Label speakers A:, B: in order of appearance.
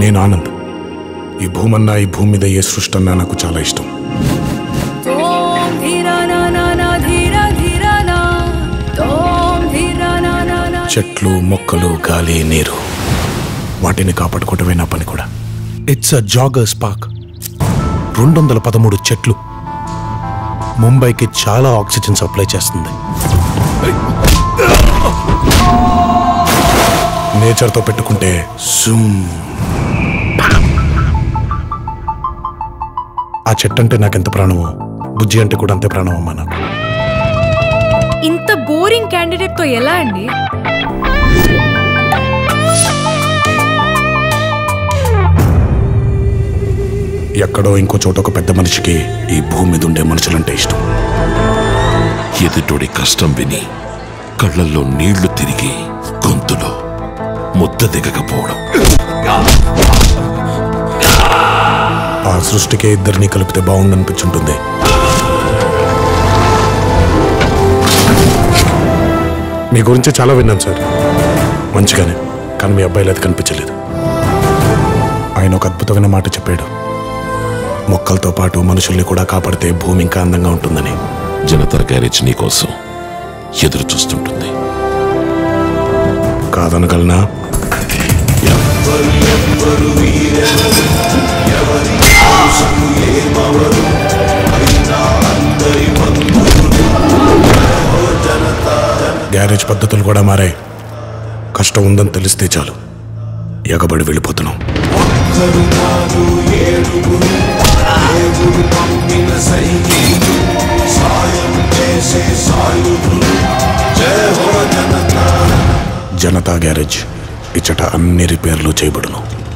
A: నేను ఆనంద్. ఈ భూమన్నా ఈ భూమి మీద ఏ సృష్టి అన్నా నాకు చాలా ఇష్టం. చెట్లు మొక్కలు గాలి నీరు. వాటిని కాపాడుకోవటమే నా పని కూడా. ఇట్స్ అ జాగర్స్ పార్క్ రెండు వందల పదమూడు చెట్లు. ముంబైకి చాలా ఆక్సిజన్ సప్లై చేస్తుంది. నేచర్తో పెట్టుకుంటే జూమ్ ఆ చెట్టు అంటే నాకెంత ప్రాణమో? బుజ్జి అంటే కూడా అంతే ప్రాణం అమ్మా నాకు
B: ఇంత బోరింగ్ క్యాండిడేట్తో ఎలా అండి?
A: ఎక్కడో ఇంకో చోట ఒక పెద్ద మనిషికి ఈ భూమి మీద ఉండే మనుషులంటే ఇష్టం.
C: ఎదుటోడి కష్టం విని కళ్ళల్లో నీళ్ళు తిరిగి గొంతులో ముద్ద దిగకపోవడం.
A: సృష్టికే ఇద్దరిని కలిపితే బాగుండనిపించుంటుంది. మీ గురించి చాలా విన్నాను సార్. మంచిగానే కానీ మీ అబ్బాయిలు అది కనిపించలేదు. ఆయన ఒక అద్భుతమైన మాట చెప్పాడు. మొక్కలతో పాటు మనుషుల్ని కూడా కాపాడితే భూమి ఇంకా అందంగా ఉంటుందని.
C: జనతా గ్యారేజ్ నీకోసం ఎదురు చూస్తుంటుంది.
A: కాదనగలనా? గ్యారేజ్ పద్ధతులు కూడా మారాయి. కష్టం ఉందని తెలిస్తే చాలు. ఎగబడి వెళ్ళిపోతున్నాం. జనతా గ్యారేజ్. ఇచ్చట అన్ని రిపేర్లు చేయబడును.